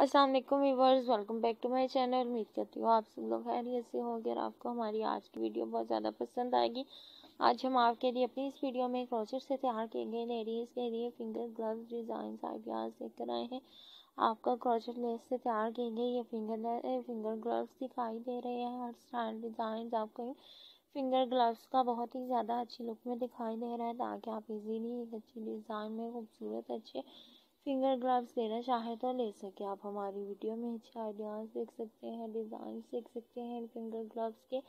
السلام علیکم viewers, welcome back to my channel, امید کرتی ہوں آپ سب لوگ خیریت سے ہوں گے اور آپ کو ہماری آج کی ویڈیو بہت زیادہ پسند آئے گی۔ آج ہم آپ کے لیے اپنی اس ویڈیو میں کروچر سے تیار کیے گئے لیڈیز کے لیے فنگر گلوز ڈیزائنز آئیڈیاز دیکھ کر آئے ہیں۔ آپ کا کروچر لیس سے تیار کیے گئے یہ فنگر فنگر گلوز دکھائی دے رہے ہیں۔ ہر سٹائل ڈیزائنز آپ کو فنگر گلوز کا بہت ہی زیادہ اچھی لک میں دکھائی دے رہا ہے تاکہ آپ ایزیلی ایک اچھی ڈیزائن میں خوبصورت اچھے فنگر گلوز لینا چاہے تو لے سکے آپ ہماری ویڈیو میں اچھے آئیڈیاز دیکھ سکتے ہیں، ڈیزائنز دیکھ سکتے ہیں فنگر گلوز کے۔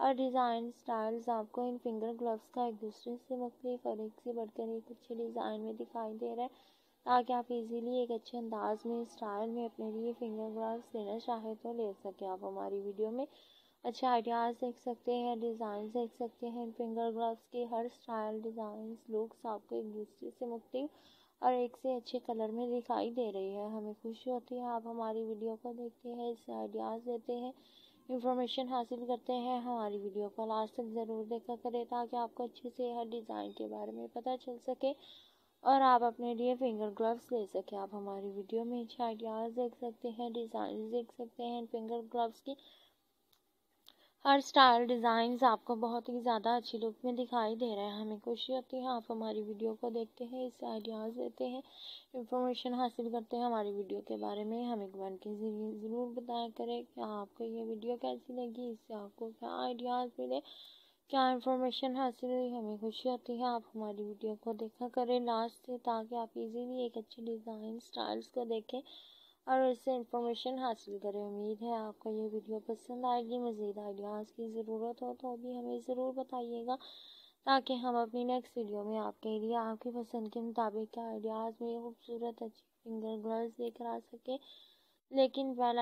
ہر ڈیزائن سٹائلز آپ کو ان فنگر گلوز کا ایک دوسرے سے مختلف اور ایک سے بڑھ کر ایک اچھے ڈیزائن میں دکھائی دے رہا ہے تاکہ آپ ایزیلی ایک اچھے انداز میں، سٹائل میں اپنے لیے فنگر گلوز لینا چاہے تو لے سکے آپ ہماری ویڈیو میں اچھے آئیڈیاز دیکھ سکتے ہیں، ڈیزائنز دیکھ سکتے ہیں۔ فنگر گلوز کے ہر سٹائل، ڈیزائنز، لکس آپ کو ایک دوسرے سے مختلف اور ایک سے اچھے کلر میں دکھائی دے رہی ہے، ہمیں خوشی ہوتی ہے۔ آپ ہماری ویڈیو کو دیکھتے ہیں، اس سے آئیڈیاز دیتے ہیں، انفارمیشن حاصل کرتے ہیں۔ ہماری ویڈیو کو لاسٹ تک ضرور دیکھا کرے تاکہ آپ کو اچھے سے ہر ڈیزائن کے بارے میں پتہ چل سکے اور آپ اپنے لیے فنگر گلوز لے سکیں آپ ہماری ویڈیو میں اچھے آئیڈیاز دیکھ سکتے ہیں، ڈیزائنز دیکھ سکتے ہیں فنگر گلوز کی۔ ہر سٹائل ڈیزائنز آپ کو بہت ہی زیادہ اچھی لک میں دکھائی دے رہے ہیں۔ ہمیں خوشی ہوتی ہے، آپ ہماری ویڈیو کو دیکھتے ہیں، اس سے آئیڈیاز دیتے ہیں انفارمیشن حاصل کرتے ہیں ہماری ویڈیو کے بارے میں۔ ہمیں کمنٹ کے ذریعے ضرور بتایا کریں کہ آپ کو یہ ویڈیو کیسی لگی، اس سے آپ کو کیا آئیڈیاز ملے، کیا انفارمیشن حاصل ہوئی۔ ہمیں خوشی ہوتی ہے، آپ ہماری ویڈیو کو دیکھا کریں۔ لاسٹ سے تاکہ آپ ایزیلی ایک اچھے ڈیزائن سٹائلز کو دیکھیں۔ اور اس سے انفارمیشن حاصل کریں۔ امید ہے آپ کو یہ ویڈیو پسند آئے گی۔ مزید آئیڈیاز کی ضرورت ہو تو بھی ہمیں ضرور بتائیے گا تاکہ ہم اپنی نیکسٹ ویڈیو میں آپ کے لیے آپ کی پسند کے مطابق آئیڈیاز میں خوبصورت، اچھی فنگر گلوز لے کر آ سکیں۔ لیکن بیل